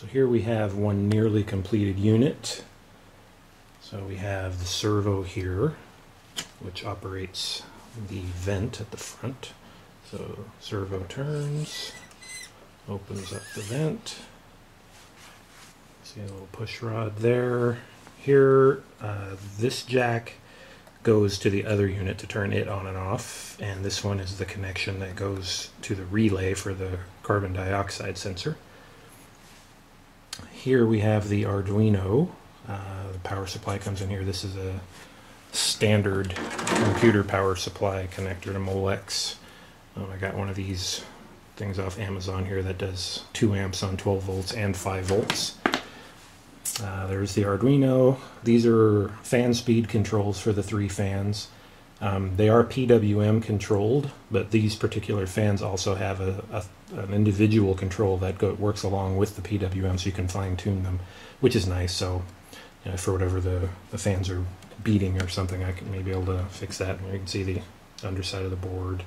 So here we have one nearly completed unit. So we have the servo here, which operates the vent at the front. So servo turns, opens up the vent. See a little push rod there. Here, uh, this jack goes to the other unit to turn it on and off, and this one is the connection that goes to the relay for the carbon dioxide sensor. Here we have the Arduino. Uh, the power supply comes in here. This is a standard computer power supply connector to Molex. Um, I got one of these things off Amazon here that does 2 amps on 12 volts and 5 volts. Uh, there's the Arduino. These are fan speed controls for the three fans. Um, they are PWM controlled, but these particular fans also have a, a an individual control that go, works along with the PWM, so you can fine tune them, which is nice. So, you know, for whatever the, the fans are beating or something, I can maybe be able to fix that. You can see the underside of the board,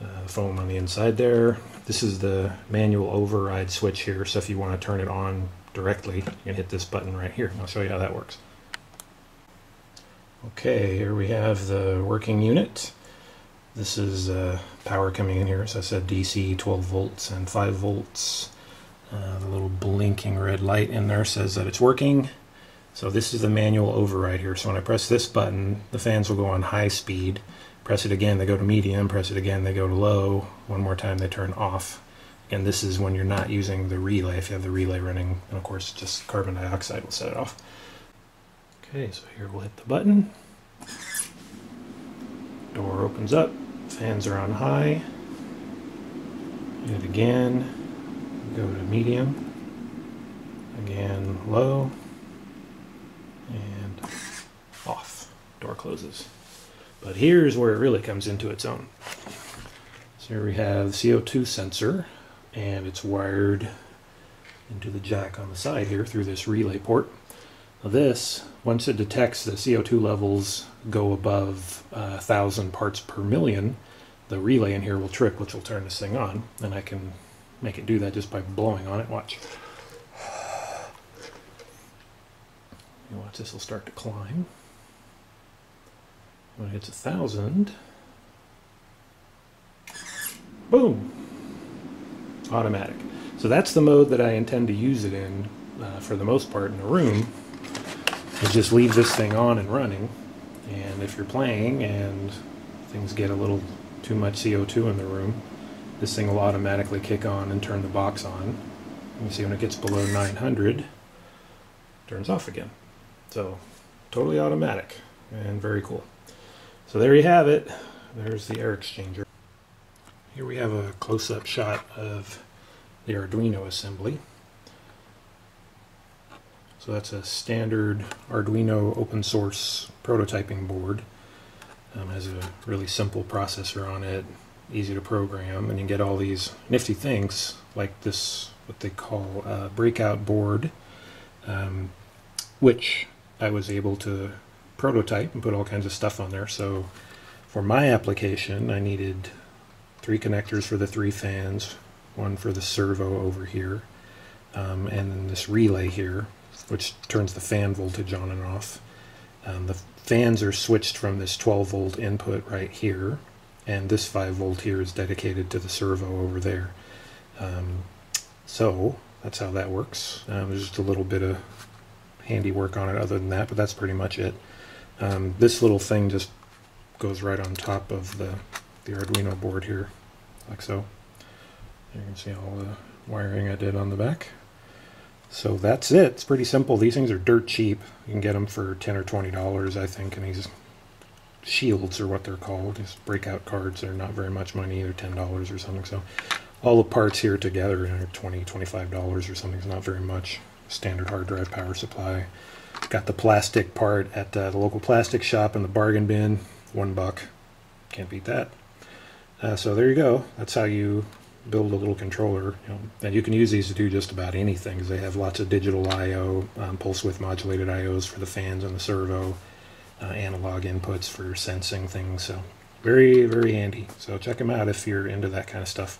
uh, foam on the inside there. This is the manual override switch here, so if you want to turn it on directly, you can hit this button right here. I'll show you how that works. Okay, here we have the working unit. This is uh, power coming in here. So I said DC 12 volts and 5 volts. Uh, the little blinking red light in there says that it's working. So this is the manual override here. So when I press this button, the fans will go on high speed. Press it again, they go to medium. Press it again, they go to low. One more time, they turn off. And this is when you're not using the relay. If you have the relay running, and of course, just carbon dioxide will set it off. Okay, so here we'll hit the button. Door opens up, fans are on high. Hit it again, go to medium. Again, low. And off. Door closes. But here's where it really comes into its own. So here we have the CO2 sensor, and it's wired into the jack on the side here through this relay port. This, once it detects the CO2 levels go above uh, 1,000 parts per million, the relay in here will trip, which will turn this thing on. And I can make it do that just by blowing on it. Watch. You watch this will start to climb. When it hits thousand, boom, automatic. So that's the mode that I intend to use it in uh, for the most part in the room is just leave this thing on and running. And if you're playing and things get a little too much CO2 in the room, this thing will automatically kick on and turn the box on. You see when it gets below 900, turns off again. So totally automatic and very cool. So there you have it. There's the air exchanger. Here we have a close-up shot of the Arduino assembly. So that's a standard Arduino open source prototyping board. Um, has a really simple processor on it, easy to program, and you get all these nifty things like this, what they call a breakout board, um, which I was able to prototype and put all kinds of stuff on there. So for my application, I needed three connectors for the three fans, one for the servo over here, um, and then this relay here which turns the fan voltage on and off. Um, the fans are switched from this 12 volt input right here, and this 5 volt here is dedicated to the servo over there. Um, so that's how that works. Um, there's just a little bit of handiwork on it other than that, but that's pretty much it. Um, this little thing just goes right on top of the, the Arduino board here, like so. You can see all the wiring I did on the back. So that's it. It's pretty simple. These things are dirt cheap. You can get them for 10 or $20, I think, and these shields are what they're called. These breakout cards are not very much money, either $10 or something. So all the parts here together are 20 $25 or something. It's not very much. Standard hard drive power supply. Got the plastic part at uh, the local plastic shop in the bargain bin. One buck. Can't beat that. Uh, so there you go. That's how you build a little controller, you know, and you can use these to do just about anything. Because they have lots of digital I/O, um, pulse width modulated I/Os for the fans and the servo, uh, analog inputs for sensing things. So very very handy. So check them out if you're into that kind of stuff.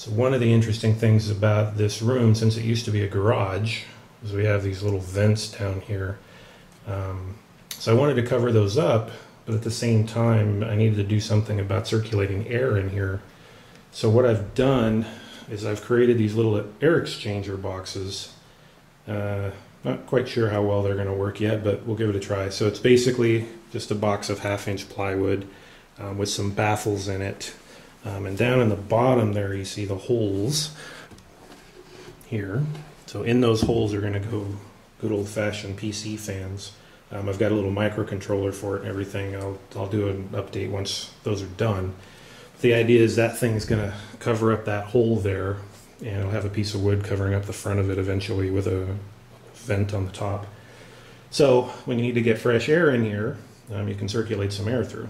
So one of the interesting things about this room, since it used to be a garage, is we have these little vents down here. Um, so I wanted to cover those up, but at the same time, I needed to do something about circulating air in here. So what I've done is I've created these little air exchanger boxes. Uh, not quite sure how well they're going to work yet, but we'll give it a try. So it's basically just a box of half inch plywood um, with some baffles in it. Um, and down in the bottom there, you see the holes here. So in those holes are going to go good old fashioned PC fans. Um, I've got a little microcontroller for it and everything. I'll, I'll do an update once those are done. But the idea is that thing's going to cover up that hole there, and it'll have a piece of wood covering up the front of it eventually with a vent on the top. So when you need to get fresh air in here, um, you can circulate some air through.